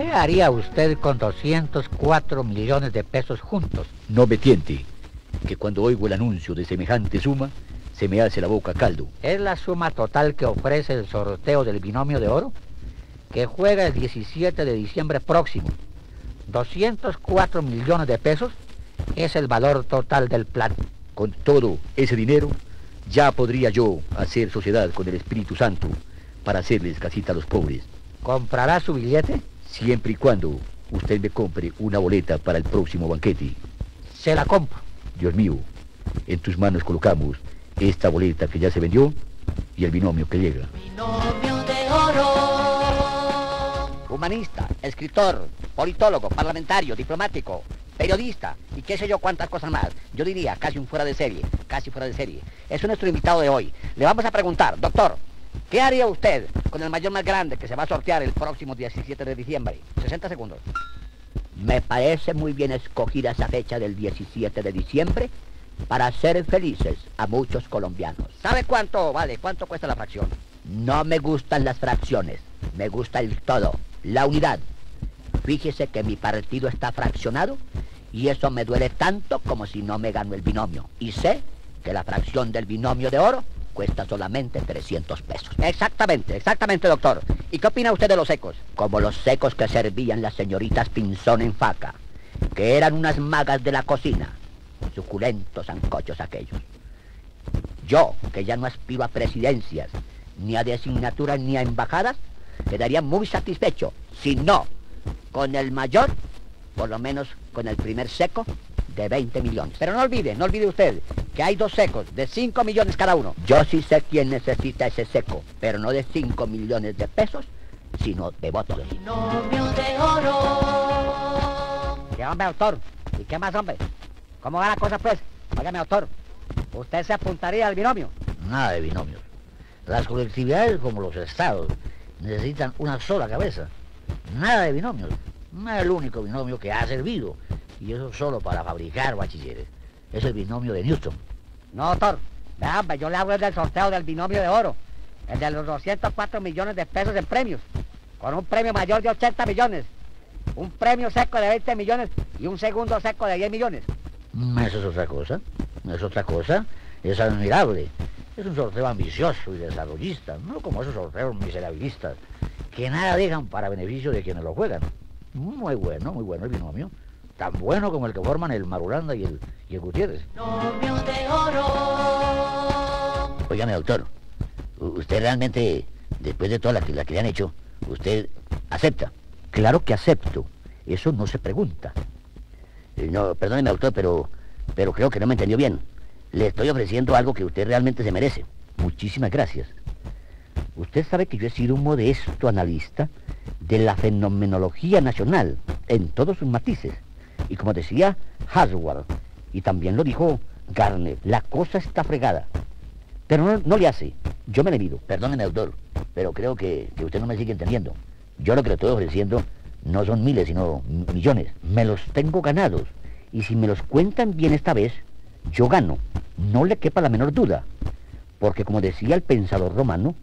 ¿Qué haría usted con 204 millones de pesos juntos? No me tiente, que cuando oigo el anuncio de semejante suma, se me hace la boca caldo. ¿Es la suma total que ofrece el sorteo del binomio de oro? Que juega el 17 de diciembre próximo. 204 millones de pesos es el valor total del plan. Con todo ese dinero, ya podría yo hacer sociedad con el Espíritu Santo para hacerles casita a los pobres. ¿Comprará su billete? Siempre y cuando usted me compre una boleta para el próximo banquete. Se la compro. Dios mío, en tus manos colocamos esta boleta que ya se vendió y el binomio que llega. Binomio de oro. Humanista, escritor, politólogo, parlamentario, diplomático, periodista y qué sé yo cuántas cosas más. Yo diría casi un fuera de serie, casi fuera de serie. Es nuestro invitado de hoy. Le vamos a preguntar, doctor, ¿qué haría usted con el mayor más grande que se va a sortear el próximo 17 de diciembre? 60 segundos. Me parece muy bien escogida esa fecha del 17 de diciembre para hacer felices a muchos colombianos. ¿Sabe cuánto vale? ¿Cuánto cuesta la fracción? No me gustan las fracciones, me gusta el todo, la unidad. Fíjese que mi partido está fraccionado y eso me duele tanto como si no me gano el binomio. Y sé que la fracción del binomio de oro cuesta solamente 300 pesos. Exactamente, exactamente, doctor. ¿Y qué opina usted de los secos? Como los secos que servían las señoritas Pinzón en faca, que eran unas magas de la cocina. Suculentos ancochos aquellos. Yo, que ya no aspiro a presidencias, ni a designaturas, ni a embajadas, quedaría muy satisfecho. Si no, con el mayor, por lo menos con el primer seco, de 20 millones. Pero no olvide, no olvide usted, que hay dos secos de 5 millones cada uno. Yo sí sé quién necesita ese seco, pero no de 5 millones de pesos, sino de votos. Binomio de oro. ¿Qué hombre, autor? ¿Y qué más, hombre? ¿Cómo va la cosa, pues? Óigame, autor, ¿usted se apuntaría al binomio? Nada de binomios. Las colectividades como los estados necesitan una sola cabeza. Nada de binomios. No es el único binomio que ha servido. Y eso solo para fabricar bachilleres. Es el binomio de Newton. No, doctor. Vea, hombre, yo le hablo del sorteo del binomio de oro. El de los 204 millones de pesos en premios. Con un premio mayor de 80 millones. Un premio seco de 20 millones y un segundo seco de 10 millones. Mm, Eso es otra cosa. Es otra cosa. Es admirable. Es un sorteo ambicioso y desarrollista, no como esos sorteos miserabilistas, que nada dejan para beneficio de quienes lo juegan. Muy bueno, muy bueno el binomio. Tan bueno como el que forman el Marulanda y el, y el Gutiérrez. Binomio de oro. Óigame, doctor, usted realmente, después de toda la que, la que le han hecho, usted acepta. Claro que acepto. Eso no se pregunta. Eh, No, perdóneme, doctor, pero, pero creo que no me entendió bien. Le estoy ofreciendo algo que usted realmente se merece. Muchísimas gracias. Usted sabe que yo he sido un modesto analista de la fenomenología nacional en todos sus matices. Y como decía Haswell, y también lo dijo Garner, la cosa está fregada. Pero no, le hace. Yo me le mido. Perdóneme, doctor, pero creo que, usted no me sigue entendiendo. Yo lo que le estoy ofreciendo no son miles, sino millones. Me los tengo ganados. Y si me los cuentan bien esta vez, yo gano. No le quepa la menor duda. Porque como decía el pensador romano,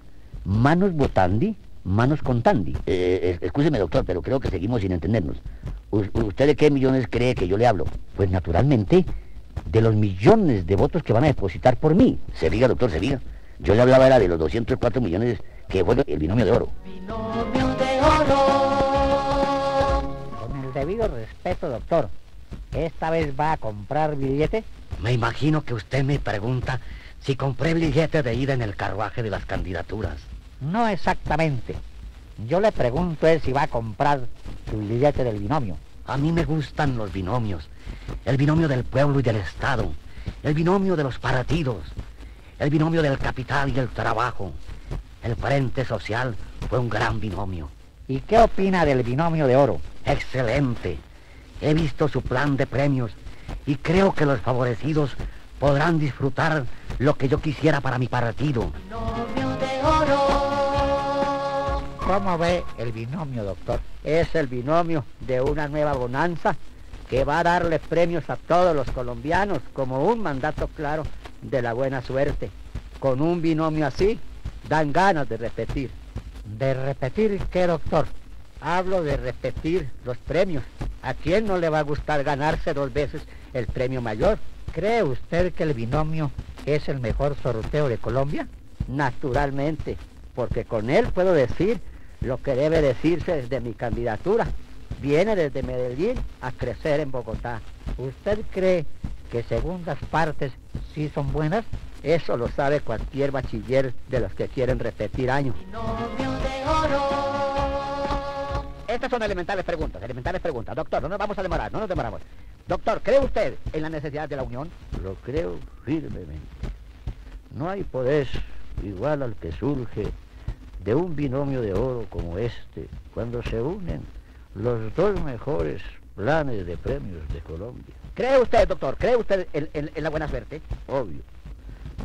manos votandi, manos contandi. Eh, escúcheme, doctor, pero creo que seguimos sin entendernos. ¿Usted de qué millones cree que yo le hablo? Pues naturalmente, de los millones de votos que van a depositar por mí. Se diga, doctor, se diga. Yo le hablaba era de los 204 millones que fue el binomio de oro. Binomio de oro. Con el debido respeto, doctor, ¿esta vez va a comprar billete? Me imagino que usted me pregunta si compré billete de ida en el carruaje de las candidaturas. No exactamente. Yo le pregunto es si va a comprar su billete del binomio. A mí me gustan los binomios. El binomio del pueblo y del Estado. El binomio de los partidos. El binomio del capital y el trabajo. El Frente Social fue un gran binomio. ¿Y qué opina del binomio de oro? Excelente. He visto su plan de premios y creo que los favorecidos podrán disfrutar lo que yo quisiera para mi partido. ¿Cómo ve el binomio, doctor? Es el binomio de una nueva bonanza que va a darle premios a todos los colombianos como un mandato claro de la buena suerte. Con un binomio así, dan ganas de repetir. ¿De repetir qué, doctor? Hablo de repetir los premios. ¿A quién no le va a gustar ganarse dos veces el premio mayor? ¿Cree usted que el binomio es el mejor sorteo de Colombia? Naturalmente, porque con él puedo decir lo que debe decirse desde mi candidatura. Viene desde Medellín a crecer en Bogotá. ¿Usted cree que segundas partes sí son buenas? Eso lo sabe cualquier bachiller de los que quieren repetir años. Estas son elementales preguntas, elementales preguntas. Doctor, no nos vamos a demorar, no nos demoramos. Doctor, ¿cree usted en la necesidad de la unión? Lo creo firmemente. No hay poder igual al que surge de un binomio de oro como este, cuando se unen los dos mejores planes de premios de Colombia. ¿Cree usted, doctor, cree usted en, en- en la buena suerte? Obvio.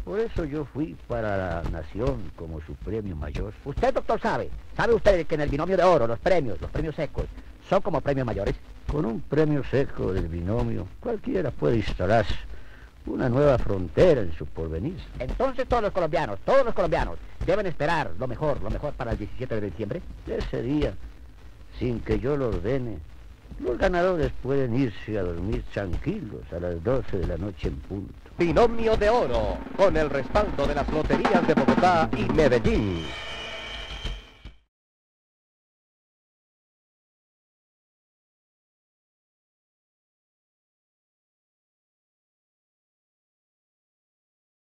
Por eso yo fui para la nación como su premio mayor. Usted, doctor, sabe, sabe usted que en el binomio de oro, los premios, los premios secos, son como premios mayores. Con un premio seco del binomio, cualquiera puede instalar una nueva frontera en su porvenir. Entonces todos los colombianos, todos los colombianos, deben esperar lo mejor, lo mejor para el 17 de diciembre. Ese día, sin que yo lo ordene, los ganadores pueden irse a dormir tranquilos a las 12 de la noche en punto. Binomio de Oro, con el respaldo de las loterías de Bogotá y Medellín.